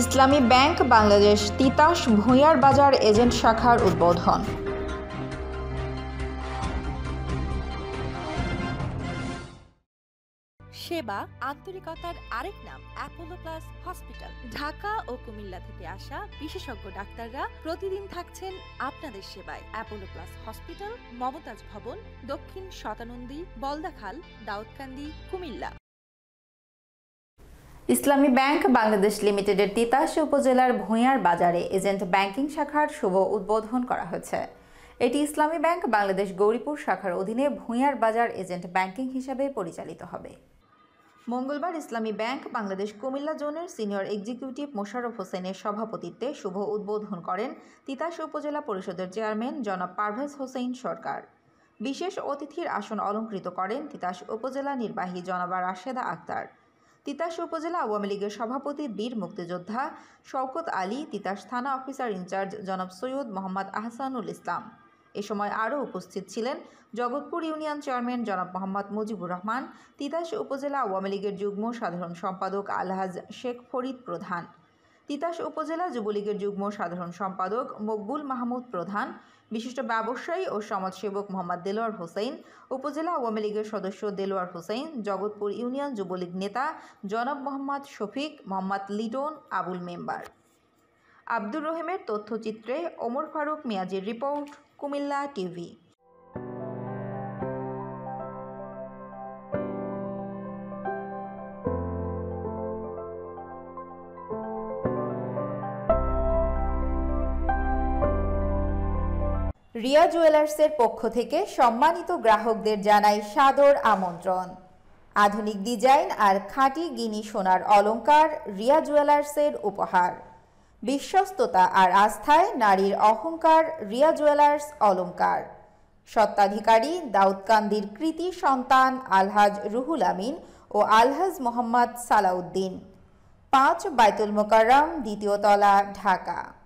ইসলামী bank Bangladesh Titas ভূঁইয়ার বাজার agent শাখার উদ্বোধন। সেবা আন্তরিকতার আরেক নাম অ্যাপোলো প্লাস হসপিটাল ঢাকা ও কুমিল্লা থেকে আসা বিশেষজ্ঞ ডাক্তাররা প্রতিদিন থাকছেন আপনাদের সেবায়। অ্যাপোলো প্লাস হসপিটাল মমতাজ ভবন, দক্ষিণ শতানন্দী বলদাখাল দাউদকান্দি, কুমিল্লা। ইসলামী ব্যাংক বাংলাদেশ লিমিটেডের তিতাস উপজেলার ভূঁইয়ার বাজারে এজেন্ট ব্যাংকিং শাখার শুভ উদ্বোধন করা হয়েছে। এটি ইসলামী ব্যাংক বাংলাদেশ গৌরীপুর শাখার অধীনে ভূঁইয়ার বাজার এজেন্ট ব্যাংকিং হিসাবে পরিচালিত হবে। মঙ্গলবার ইসলামী ব্যাংক বাংলাদেশ কুমিল্লা জোনের সিনিয়র এক্সিকিউটিভ মোশাররফ হোসেনের সভাপতিত্বে শুভ উদ্বোধন করেন তিতাস উপজেলা পরিষদের চেয়ারম্যান জনাব পারভেজ হোসেন সরকার। বিশেষ অতিথির আসন অলঙ্কৃত করেন তিতাস উপজেলা নির্বাহী জনাবা রাশেদা আক্তার। তিতাস উপজেলা আওয়ামী লীগের সভাপতি বীর মুক্তিযোদ্ধা শওকত আলী, তিতাস থানা অফিসার ইনচার্জ জনাব সৈয়দ মোহাম্মদ আহসানুল ইসলাম। এ সময় আরও উপস্থিত ছিলেন জগৎপুর ইউনিয়ন চেয়ারম্যান জনাব মোহাম্মদ মুজিবুর রহমান, তিতাস উপজেলা আওয়ামী লীগের যুগ্ম সাধারণ সম্পাদক আলহাজ শেখ ফরিদ প্রধান। তিতাস উপজেলা যুবলীগের যুগ্ম সাধারণ সম্পাদক মকবুল মাহমুদ প্রধান, বিশিষ্ট ব্যবসায়ী ও সমাজসেবক মোহাম্মদ দেলোয়ার হোসেন, উপজেলা আওয়ামী লীগের সদস্য দেলোয়ার হোসেন, জগৎপুর ইউনিয়ন যুবলীগ নেতা জনাব মোহাম্মদ শফিক, মোহাম্মদ লিটন, আবুল মেম্বার। আব্দুর রহিমের তথ্যচিত্রে ওমর ফারুক মিয়াজির রিপোর্ট, কুমিল্লা টিভি। রিয়া জুয়েলার্সের পক্ষ থেকে সম্মানিত গ্রাহকদের জানাই সাদর আমন্ত্রণ। আধুনিক ডিজাইন আর খাঁটি গিনি সোনার অলংকার রিয়া জুয়েলার্সের উপহার। বিশ্বস্ততা আর আস্থায় নারীর অহংকার রিয়া জুয়েলার্স অলংকার। সত্ত্বাধিকারী দাউদকান্দির কৃতি সন্তান আলহাজ রুহুল আমিন ও আলহাজ মোহাম্মদ সালাউদ্দিন। পাঁচ বাইতুল মোকাররম, দ্বিতীয় তলা, ঢাকা।